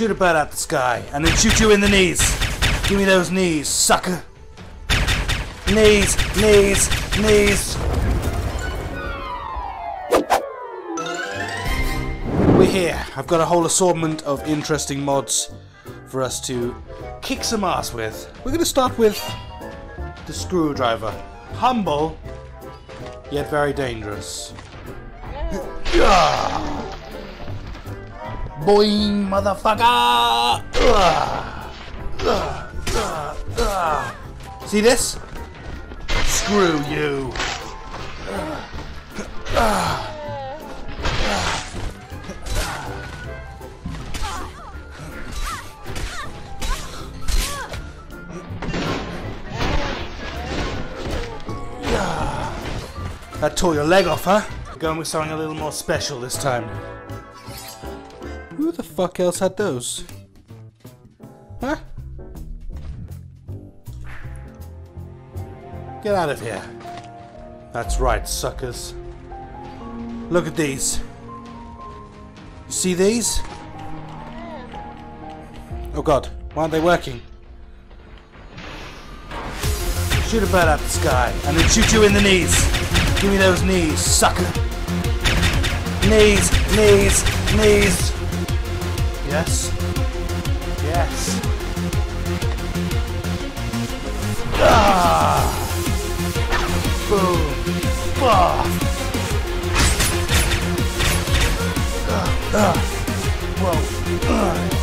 Shoot a bird out the sky and then shoot you in the knees. Give me those knees, sucker. Knees, knees, knees. We're here. I've got a whole assortment of interesting mods for us to kick some ass with. We're going to start with the screwdriver. Humble, yet very dangerous. Boing, motherfucker! See this? Screw you. That tore your leg off, huh? Going with something a little more special this time. The fuck else had those? Huh? Get out of here. That's right, suckers. Look at these. You see these? Oh god, why aren't they working? Shoot a bird out the sky and then shoot you in the knees. Give me those knees, sucker. Knees, knees, knees. Yes. Yes. Ah! Boom. Ah! Ah, ah. Whoa. Ah.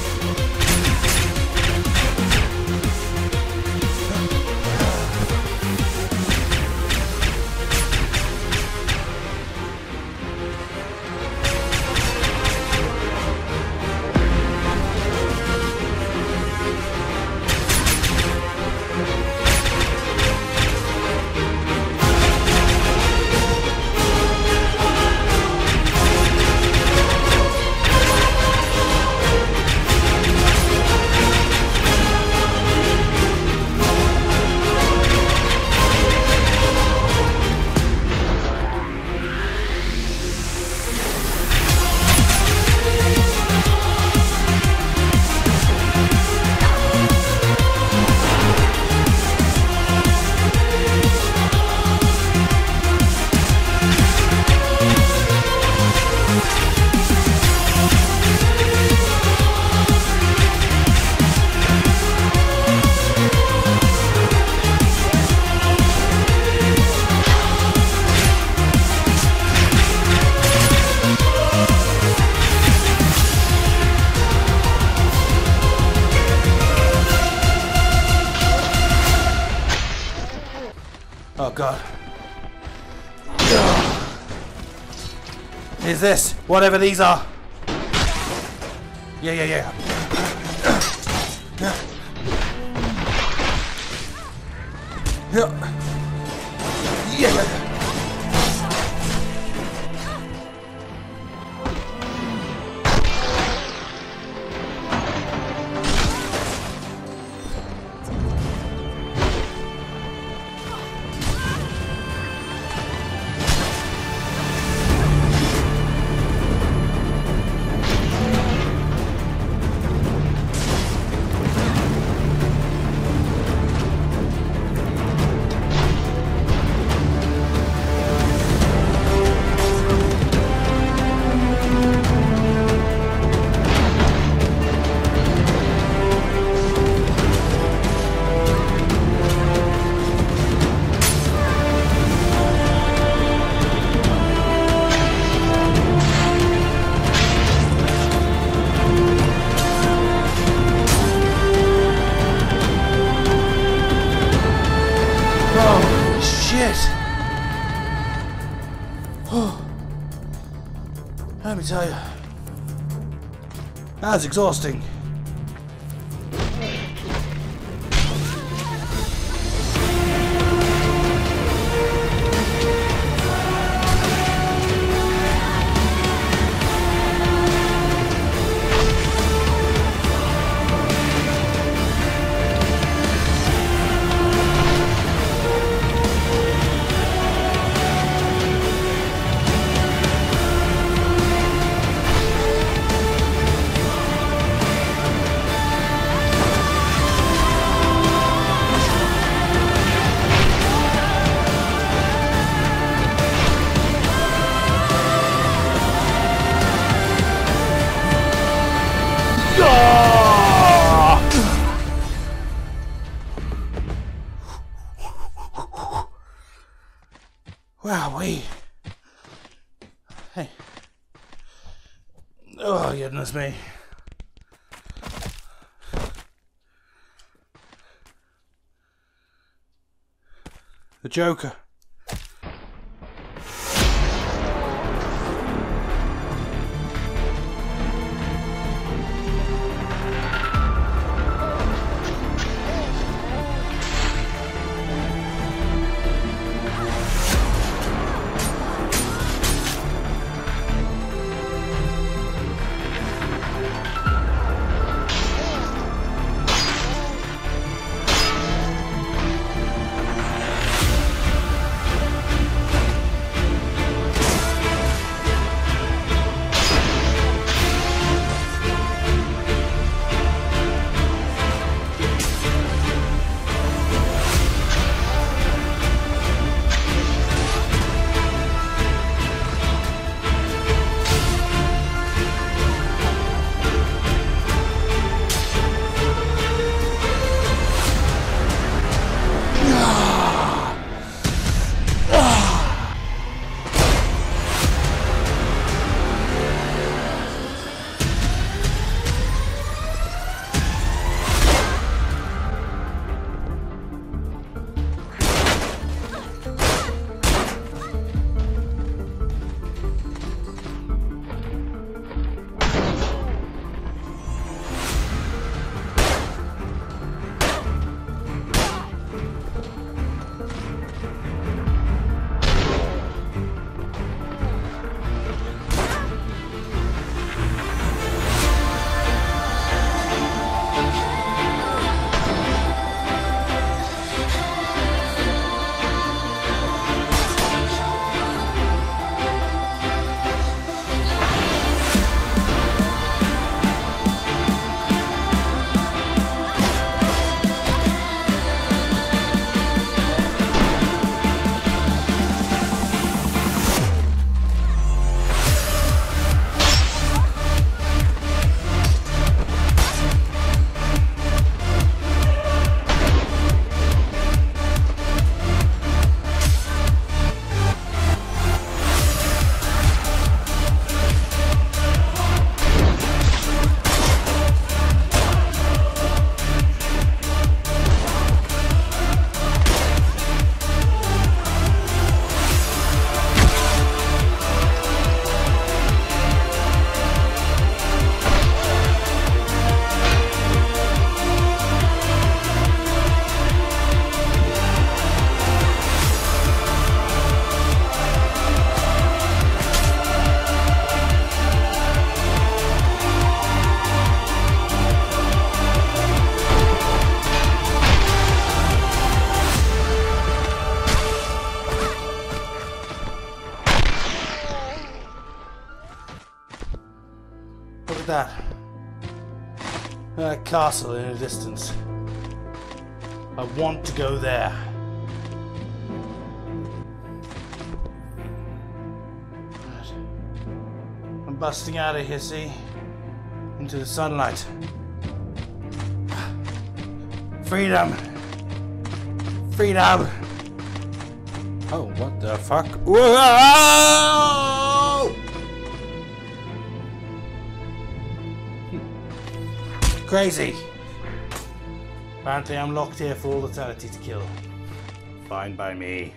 Is this whatever these are? Yeah, yeah, yeah. Yeah, yeah, yeah. Let me tell you. That's exhausting. We? Hey. Oh, goodness me. The Joker. Castle in the distance. I want to go there. Right. I'm busting out of here, see? Into the sunlight. Freedom! Freedom! Oh, what the fuck? Whoa! Crazy. Apparently I'm locked here for all eternity to kill. Fine by me.